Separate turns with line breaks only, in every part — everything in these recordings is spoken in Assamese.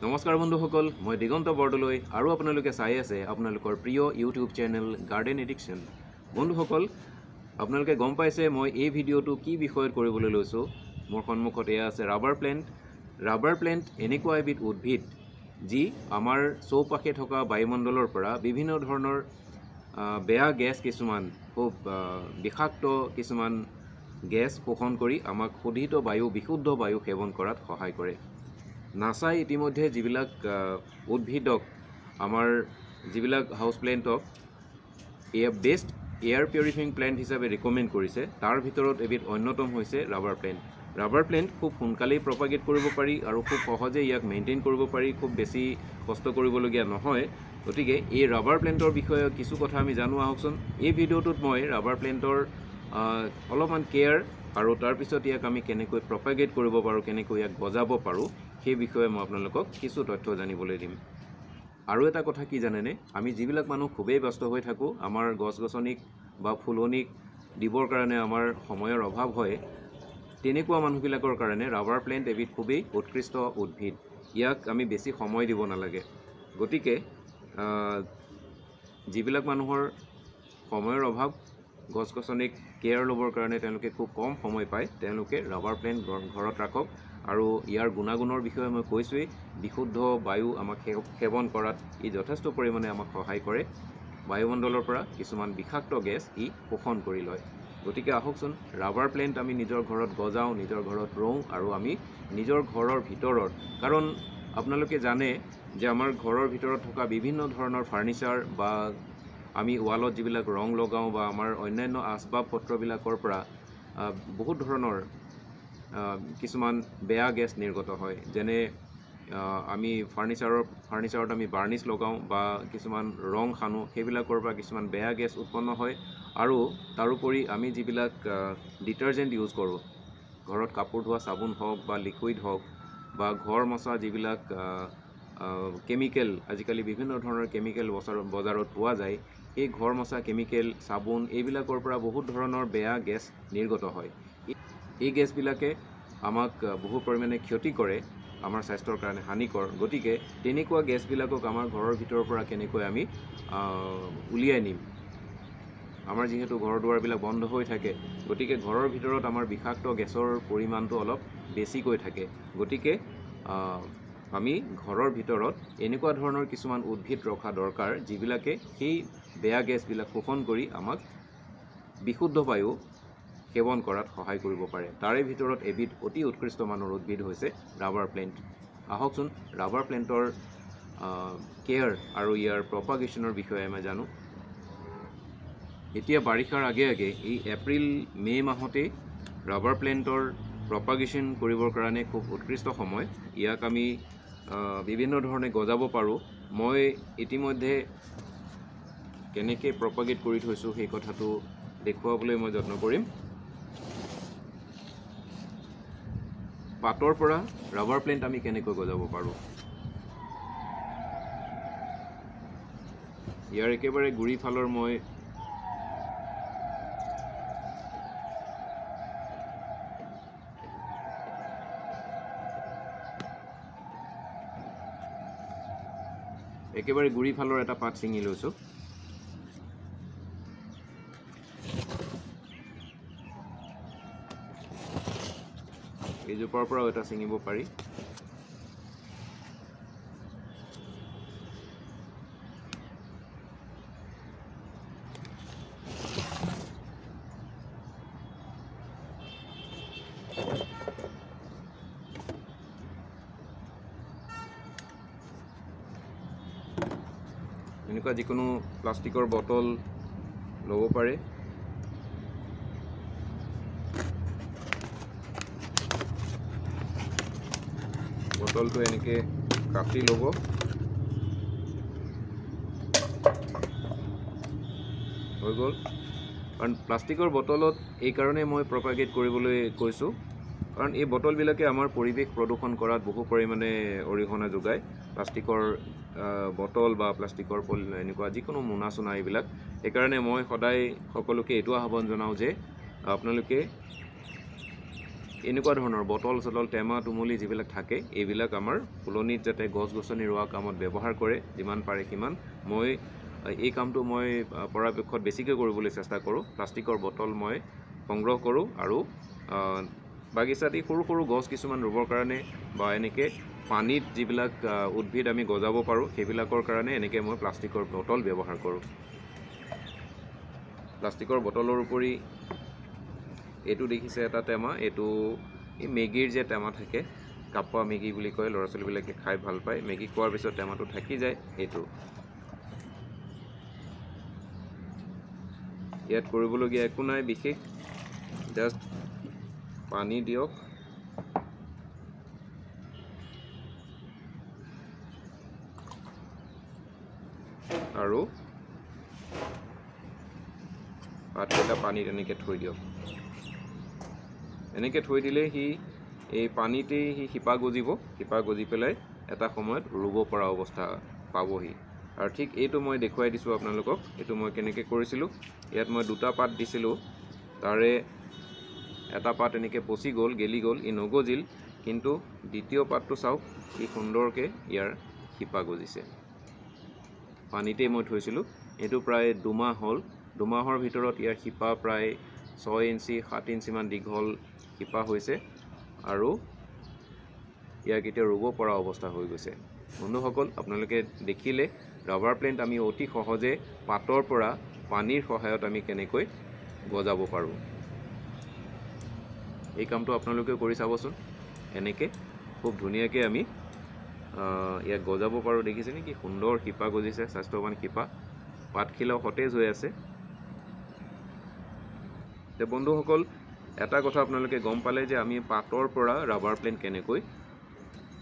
নমস্কাৰ বন্ধুসকল মই দিগন্ত বৰদলৈ আৰু আপোনালোকে চাই আছে আপোনালোকৰ প্ৰিয় ইউটিউব চেনেল গাৰ্ডেন এডিকশ্যন বন্ধুসকল আপোনালোকে গম পাইছে মই এই ভিডিঅ'টো কি বিষয়ত কৰিবলৈ লৈছোঁ। মোৰ সন্মুখত এয়া আছে ৰাবাৰ প্লেণ্ট ৰাবাৰ প্লেণ্ট এনেকুৱা এবিধ উদ্ভিদ যি আমাৰ চৌপাশে থকা বায়ুমণ্ডলৰ পৰা বিভিন্ন ধৰণৰ বেয়া গেছ কিছুমান খুব বিষাক্ত কিছুমান গেছ শোষণ কৰি আমাক শোধিত বায়ু বিশুদ্ধ বায়ু সেৱন কৰাত সহায় কৰে। নাছাই ইতিমধ্যে যিবিলাক উদ্ভিদক আমাৰ যিবিলাক হাউচ প্লেণ্টক এয়া বেষ্ট এয়াৰ পিউৰিফাইং প্লেণ্ট হিচাপে ৰিকমেণ্ড কৰিছে। তাৰ ভিতৰত এবিধ অন্যতম হৈছে ৰাবাৰ প্লেণ্ট ৰাবাৰ প্লেণ্ট খুব সোনকালেই প্ৰপাগেট কৰিব পাৰি আৰু খুব সহজে ইয়াক মেইনটেইন কৰিব পাৰি খুব বেছি কষ্ট কৰিবলগীয়া নহয়। গতিকে এই ৰাবাৰ প্লেণ্টৰ বিষয়ে কিছু কথা আমি জানো আহকচোন। এই ভিডিঅ'টোত মই ৰাবাৰ প্লেণ্টৰ অলপমান কেয়াৰ আৰু তাৰপিছত ইয়াক আমি কেনেকৈ প্ৰপাগেট কৰিব পাৰোঁ কেনেকৈ ইয়াক গজাব পাৰোঁ। সেই বিষয়ে মই আপোনালোকক কিছু তথ্য জানিবলৈ দিম। আৰু এটা কথা কি জানেনে? আমি যিবিলাক মানুহ খুবেই ব্যস্ত হৈ থাকোঁ আমাৰ গছ গছনিক বা ফুলনিক দিবৰ কাৰণে আমাৰ সময়ৰ অভাৱ হয় তেনেকুৱা মানুহবিলাকৰ কাৰণে ৰাবাৰ প্লেণ্ট এবিধ খুবেই উৎকৃষ্ট উদ্ভিদ। ইয়াক আমি বেছি সময় দিব নালাগে। গতিকে যিবিলাক মানুহৰ সময়ৰ অভাৱ গছ গছনিক কেয়াৰ ল'বৰ কাৰণে তেওঁলোকে খুব কম সময় পায় তেওঁলোকে ৰাবাৰ প্লেণ্ট ঘৰ- ঘৰত ৰাখক। আৰু ইয়াৰ গুণাগুণৰ বিষয়ে মই কৈছোঁৱেই বিশুদ্ধ বায়ু আমাক সেৱন কৰাত ই যথেষ্ট পৰিমাণে আমাক সহায় কৰে। বায়ুমণ্ডলৰ পৰা কিছুমান বিষাক্ত গেছ ই শোষণ কৰি লয়। গতিকে আহকচোন ৰাবাৰ প্লেণ্ট আমি নিজৰ ঘৰত গজাওঁ নিজৰ ঘৰত ৰুওঁ আৰু আমি নিজৰ ঘৰৰ ভিতৰত কাৰণ আপোনালোকে জানে যে আমাৰ ঘৰৰ ভিতৰত থকা বিভিন্ন ধৰণৰ ফাৰ্নিচাৰ বা আমি ৱালত যিবিলাক ৰং লগাওঁ বা আমাৰ অন্যান্য আচবাব পত্ৰবিলাকৰ পৰা বহুত ধৰণৰ কিছুমান বেয়া গেছ নিৰ্গত হয়। যেনে আমি ফাৰ্নিচাৰৰ ফাৰ্নিচাৰত আমি বাৰ্নিছ লগাওঁ বা কিছুমান ৰং সানো সেইবিলাকৰ পৰা কিছুমান বেয়া গেছ উৎপন্ন হয়। আৰু তাৰোপৰি আমি যিবিলাক ডিটাৰজেণ্ট ইউজ কৰোঁ ঘৰত কাপোৰ ধোৱা চাবোন হওক বা লিকুইড হওক বা ঘৰ মচা যিবিলাক কেমিকেল আজিকালি বিভিন্ন ধৰণৰ কেমিকেল বজাৰত বজাৰত পোৱা যায় সেই ঘৰ মচা কেমিকেল চাবোন এইবিলাকৰ পৰা বহুত ধৰণৰ বেয়া গেছ নিৰ্গত হয়। এই- গেছবিলাকে আমাক বহু পৰিমাণে ক্ষতি কৰে আমাৰ স্বাস্থ্যৰ কাৰণে হানিকৰ। গতিকে তেনেকুৱা গেছবিলাকক আমাৰ ঘৰৰ ভিতৰৰ পৰা কেনেকৈ আমি উলিয়াই নিম? আমাৰ যিহেতু ঘৰ দুৱাৰবিলাক বন্ধ হৈ থাকে গতিকে ঘৰৰ ভিতৰত আমাৰ বিষাক্ত গেছৰ পৰিমাণটো অলপ বেছিকৈ থাকে। গতিকে আমি ঘৰৰ ভিতৰত এনেকুৱা ধৰণৰ কিছুমান উদ্ভিদ ৰখা দৰকাৰ যিবিলাকে সেই বেয়া গেছবিলাক শোষণ কৰি আমাক বিশুদ্ধ বায়ু সেৱন কৰাত সহায় কৰিব পাৰে। তাৰে ভিতৰত এবিধ অতি উৎকৃষ্ট মানৰ উদ্ভিদ হৈছে ৰাবাৰ প্লেণ্ট। আহকচোন ৰাবাৰ প্লেণ্টৰ কেয়াৰ আৰু ইয়াৰ প্ৰপাগেশ্যনৰ বিষয়ে আমি জানো। এতিয়া বাৰিষাৰ আগে আগে এই এপ্ৰিল মে' মাহতেই ৰাবাৰ প্লেণ্টৰ প্ৰপাগেশ্যন কৰিবৰ কাৰণে খুব উৎকৃষ্ট সময়। ইয়াক আমি বিভিন্ন ধৰণে গজাব পাৰোঁ। মই ইতিমধ্যে কেনেকৈ প্ৰপাগেট কৰি থৈছোঁ সেই কথাটো দেখুৱাবলৈ মই যত্ন কৰিম। পাতৰ পৰা ৰাবাৰ প্লেণ্ট আমি কেনেকৈ গজাব পাৰোঁ? ইয়াৰ একেবাৰে গুৰি ফালৰ মই একেবাৰে গুৰি ফালৰ এটা পাত ছিঙি লৈছোঁ। এইজোপাৰ পৰাও এটা ছিঙিব পাৰি। এনেকুৱা যিকোনো প্লাষ্টিকৰ বটল ল'ব পাৰে। বটলটো এনেকৈ কাটি ল'ব হৈ গ'ল কাৰণ প্লাষ্টিকৰ বটলত এইকাৰণে মই প্ৰপাগেট কৰিবলৈ কৈছোঁ কাৰণ এই বটলবিলাকে আমাৰ পৰিৱেশ প্ৰদূষণ কৰাত বহু পৰিমাণে অৰিহণা যোগায় প্লাষ্টিকৰ বটল বা প্লাষ্টিকৰ পল এনেকুৱা যিকোনো মোনা চোনা এইবিলাক সেইকাৰণে মই সদায় সকলোকে এইটো আহ্বান জনাওঁ যে আপোনালোকে এনেকুৱা ধৰণৰ বটল চটল টেমা টুমলি যিবিলাক থাকে এইবিলাক আমাৰ ফুলনিত যাতে গছ গছনি ৰোৱা কামত ব্যৱহাৰ কৰে যিমান পাৰে সিমান। মই এই কামটো মই পৰাপক্ষত বেছিকৈ কৰিবলৈ চেষ্টা কৰোঁ। প্লাষ্টিকৰ বটল মই সংগ্ৰহ কৰোঁ আৰু বাগিচাত এই সৰু সৰু গছ কিছুমান ৰুবৰ কাৰণে বা এনেকৈ পানীত যিবিলাক উদ্ভিদ আমি গজাব পাৰোঁ সেইবিলাকৰ কাৰণে এনেকৈ মই প্লাষ্টিকৰ বটল ব্যৱহাৰ কৰোঁ। প্লাষ্টিকৰ বটলৰ উপৰি এইটো দেখিছে এটা টেমা এইটো এই মেগীৰ যে টেমা থাকে কাপোৱা মেগী বুলি কয় ল'ৰা ছোৱালীবিলাকে খাই ভাল পায়। মেগী খোৱাৰ পিছত টেমাটো থাকি যায় এইটো। ইয়াত কৰিবলগীয়া একো নাই বিশেষ। জাষ্ট পানী দিয়ক। আৰু পাতকেইটা পানীত এনেকৈ থৈ দিয়ক। এনেকৈ থৈ দিলে সি এই পানীতেই সি শিপা গজিব। শিপা গজি পেলাই এটা সময়ত ৰুব পৰা অৱস্থা পাবহি। আৰু ঠিক এইটো মই দেখুৱাই দিছোঁ আপোনালোকক। এইটো মই কেনেকৈ কৰিছিলোঁ ইয়াত মই দুটা পাত দিছিলোঁ। তাৰে এটা পাত এনেকৈ পচি গ'ল গেলি গ'ল ই নগজিল। কিন্তু দ্বিতীয় পাতটো চাওক কি সুন্দৰকৈ ইয়াৰ শিপা গজিছে। পানীতেই মই থৈছিলোঁ। এইটো প্ৰায় দুমাহ হ'ল। দুমাহৰ ভিতৰত ইয়াৰ শিপা প্ৰায় ছয় ইঞ্চি সাত ইঞ্চিমান দীঘল শিপা হৈছে আৰু ইয়াক এতিয়া ৰুব পৰা অৱস্থা হৈ গৈছে। বন্ধুসকল আপোনালোকে দেখিলে ৰাবাৰ প্লেণ্ট আমি অতি সহজে পাতৰ পৰা পানীৰ সহায়ত আমি কেনেকৈ গজাব পাৰোঁ। এই কামটো আপোনালোকেও কৰি চাবচোন। এনেকৈ খুব ধুনীয়াকৈ আমি ইয়াক গজাব পাৰোঁ। দেখিছে নেকি সুন্দৰ শিপা গজিছে স্বাস্থ্যৱান শিপা। পাতখিলাও সতেজ হৈ আছে। তে বন্ধুসকল এটা কথা আপোনালোকে গম পালে যে আমি পাতৰ পৰা ৰাবাৰ প্লেণ্ট কেনেকৈ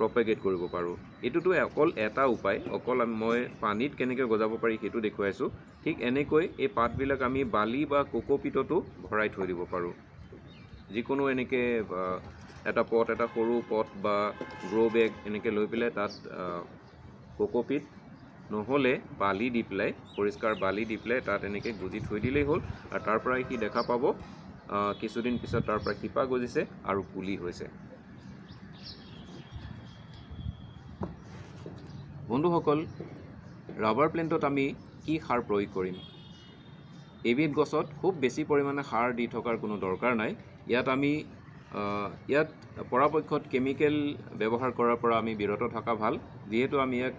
প্ৰপেগেট কৰিব পাৰোঁ। এইটোতো অকল এটা উপায় অকল মই পানীত কেনেকৈ গজাব পাৰি সেইটো দেখুৱাইছোঁ। ঠিক এনেকৈ এই পাতবিলাক আমি বালি বা কোকোপিটতো ভৰাই থৈ দিব পাৰোঁ। যিকোনো এনেকৈ এটা পট এটা সৰু পট বা গ্ৰ' বেগ এনেকৈ লৈ পেলাই তাত কোকোপিট নহ'লে বালি দি পেলাই পৰিষ্কাৰ বালি দি পেলাই তাত এনেকৈ গুজি থৈ দিলেই হ'ল আৰু তাৰ পৰাই সি দেখা পাব কিছুদিন পিছত তাৰ পৰা শিপা গজিছে আৰু পুলি হৈছে। বন্ধুসকল ৰাবাৰ প্লেণ্টত আমি কি সাৰ প্ৰয়োগ কৰিম? এবিধ গছত খুব বেছি পৰিমাণে সাৰ দি থকাৰ কোনো দৰকাৰ নাই। ইয়াত আমি ইয়াত পৰাপক্ষত কেমিকেল ব্যৱহাৰ কৰাৰ পৰা আমি বিৰত থকা ভাল। যিহেতু আমি ইয়াক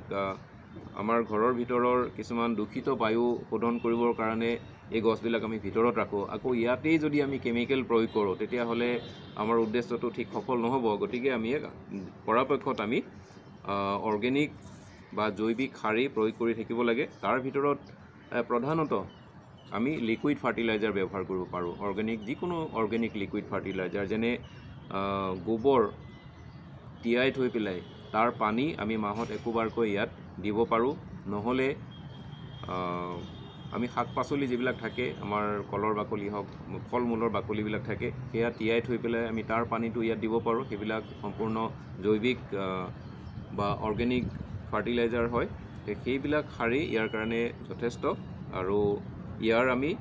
আমাৰ ঘৰৰ ভিতৰৰ কিছুমান দূষিত বায়ু শোধন কৰিবৰ কাৰণে এই গছবিলাক আমি ভিতৰত ৰাখোঁ। আকৌ ইয়াতেই যদি আমি কেমিকেল প্ৰয়োগ কৰোঁ তেতিয়াহ'লে আমাৰ উদ্দেশ্যটো ঠিক সফল নহ'ব। গতিকে আমি পৰাপক্ষত আমি অৰ্গেনিক বা জৈৱিক সাৰেই প্ৰয়োগ কৰি থাকিব লাগে। তাৰ ভিতৰত প্ৰধানত আমি লিকুইড ফাৰ্টিলাইজাৰ ব্যৱহাৰ কৰিব পাৰোঁ। অৰ্গেনিক যিকোনো অৰ্গেনিক লিকুইড ফাৰ্টিলাইজাৰ যেনে গোবৰ তিয়াই থৈ পেলাই তাৰ পানী আমি মাহত একোবাৰকৈ ইয়াত দিব পাৰোঁ। নহ'লে আমি শাক পাচলি যিবিলাক থাকে আমাৰ কলৰ বাকলি হওক ফল মূলৰ বাকলিবিলাক থাকে সেয়া তিয়াই থৈ পেলাই আমি তাৰ পানীটো ইয়াত দিব পাৰোঁ। সেইবিলাক সম্পূৰ্ণ জৈৱিক বা অৰ্গেনিক ফাৰ্টিলাইজাৰ হয়। সেইবিলাক সাৰেই ইয়াৰ কাৰণে যথেষ্ট। আৰু ইয়াৰ আমি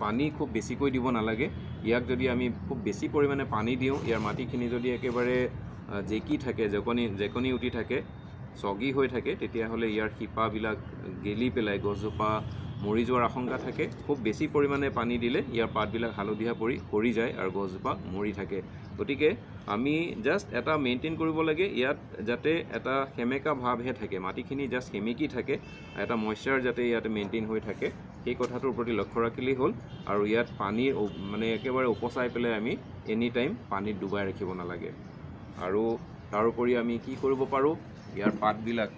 পানী খুব বেছিকৈ দিব নালাগে। ইয়াক যদি আমি খুব বেছি পৰিমাণে পানী দিওঁ ইয়াৰ মাটিখিনি যদি একেবাৰে জেকি থাকে জেকনি জেকনি উঠি থাকে চগী হৈ থাকে তেতিয়াহ'লে ইয়াৰ শিপাবিলাক গেলি পেলাই গছজোপা মৰি যোৱাৰ আশংকা থাকে। খুব বেছি পৰিমাণে পানী দিলে ইয়াৰ পাতবিলাক হালধীয়া পৰি সৰি যায় আৰু গছজোপা মৰি থাকে। গতিকে আমি জাষ্ট এটা মেইনটেইন কৰিব লাগে ইয়াত যাতে এটা সেমেকা ভাৱহে থাকে। মাটিখিনি জাষ্ট সেমেকি থাকে এটা মইশ্চাৰ যাতে ইয়াতে মেইনটেইন হৈ থাকে। সেই কথাটোৰ প্ৰতি লক্ষ্য ৰাখিলেই হ'ল আৰু ইয়াত পানীৰ মানে একেবাৰে উপচাই পেলাই আমি এনি টাইম পানীত ডুবাই ৰাখিব নালাগে। আৰু তাৰোপৰি আমি কি কৰিব পাৰোঁ? ইয়াৰ পাতবিলাক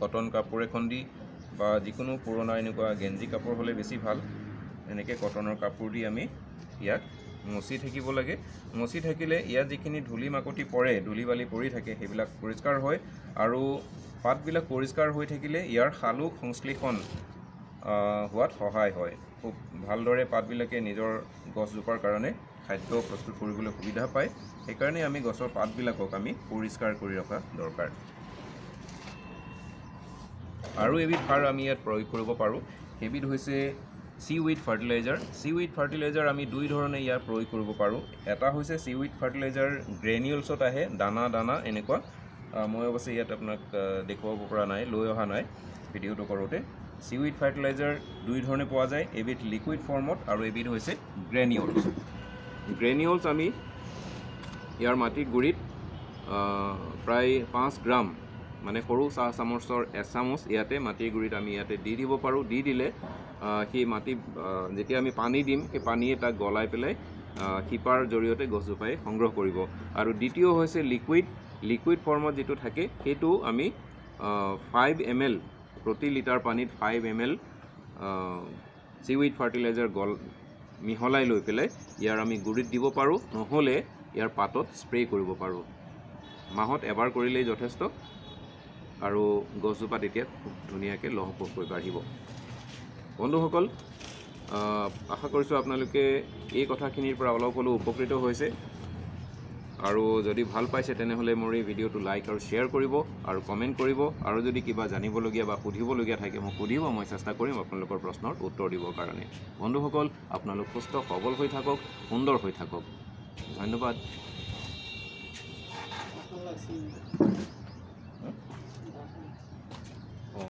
কটন কাপোৰ এখন দি বা যিকোনো পুৰণা এনেকুৱা গেঞ্জি কাপোৰ হ'লে বেছি ভাল। এনেকৈ কটনৰ কাপোৰ দি আমি ইয়াক মচি থাকিব লাগে। মচি থাকিলে ইয়াত যিখিনি ধূলি মাকতি পৰে ধূলি বালি পৰি থাকে সেইবিলাক পৰিষ্কাৰ হয় আৰু পাতবিলাক পৰিষ্কাৰ হৈ থাকিলে ইয়াৰ শালুক সংশ্লেষণ হোৱাত সহায় হয়। খুব ভালদৰে পাতবিলাকে নিজৰ গছজোপাৰ কাৰণে খাদ্য প্ৰস্তুত কৰিবলৈ সুবিধা পায়। সেইকাৰণে আমি গছৰ পাতবিলাকক আমি পৰিষ্কাৰ কৰি ৰখা দৰকাৰ। আৰু এবিধ সাৰ আমি ইয়াত প্ৰয়োগ কৰিব পাৰোঁ। সেইবিধ হৈছে seaweed fertiliser seaweed fertiliser আমি দুই ধৰণে ইয়াৰ প্ৰয়োগ কৰিব পাৰোঁ। এটা হৈছে চি উইথ ফাৰ্টিলাইজাৰ গ্ৰেনিউলছত আহে দানা দানা এনেকুৱা। মই অৱশ্যে ইয়াত আপোনাক দেখুৱাব পৰা নাই লৈ অহা নাই ভিডিঅ'টো কৰোঁতে। চি উইথ ফাৰ্টিলাইজাৰ দুই ধৰণে পোৱা যায় এবিধ লিকুইড ফৰ্মত আৰু এবিধ হৈছে গ্ৰেনিউলছ গ্ৰেনিউলছ আমি ইয়াৰ মাটিৰ আহ, প্ৰায় পাঁচ গ্ৰাম মানে সৰু চাহ চামুচৰ এচামুচ ইয়াতে মাটিৰ গুৰিত আমি ইয়াতে দি দিব পাৰোঁ। দি দিলে সেই মাটি যেতিয়া আমি পানী দিম সেই পানীয়ে তাক গলাই পেলাই শিপাৰ জৰিয়তে গছজোপাই সংগ্ৰহ কৰিব। আৰু দ্বিতীয় হৈছে লিকুইড। লিকুইড ফৰ্মত যিটো থাকে সেইটো আমি ফাইভ এম এল প্ৰতি লিটাৰ পানীত five M L seaweed fertiliser গল মিহলাই লৈ পেলাই ইয়াৰ আমি গুৰিত দিব পাৰোঁ নহ'লে ইয়াৰ পাতত স্প্ৰে' কৰিব পাৰোঁ। মাহত এবাৰ কৰিলেই যথেষ্ট আৰু গছজোপা তেতিয়া খুব ধুনীয়াকৈ লহপহকৈ বাঢ়িব। বন্ধুসকল আশা কৰিছোঁ আপোনালোকে এই কথাখিনিৰ পৰা অলপ হ'লেও উপকৃত হৈছে। আৰু যদি ভাল পাইছে তেনেহ'লে মোৰ এই ভিডিঅ'টো লাইক আৰু শ্বেয়াৰ কৰিব আৰু কমেণ্ট কৰিব। আৰু যদি কিবা জানিবলগীয়া বা সুধিবলগীয়া থাকে মোক সুধিব মই চেষ্টা কৰিম আপোনালোকৰ প্ৰশ্নৰ উত্তৰ দিবৰ কাৰণে। বন্ধুসকল আপোনালোক সুস্থ সবল হৈ থাকক সুন্দৰ হৈ থাকক। ধন্যবাদ।